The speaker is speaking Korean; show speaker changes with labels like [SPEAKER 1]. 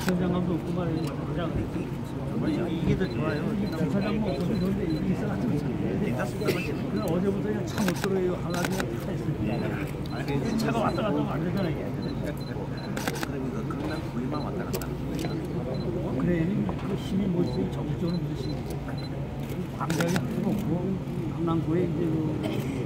[SPEAKER 1] 시원장 감독 그말을 보자 이게 더 좋아요 사장 뭐 그런데 이게 있어. 그냥 어제부터 그냥 차못 들어요. 하나 그냥 타 있어요 차가 왔다 갔다 하면 안 되잖아 이게.
[SPEAKER 2] 그러면 그런 날 불만 왔다 갔다
[SPEAKER 1] 그래 그 힘이 뭐지 정적으로 무슨 힘이 광장이 필요 없고 강남구에 이제 그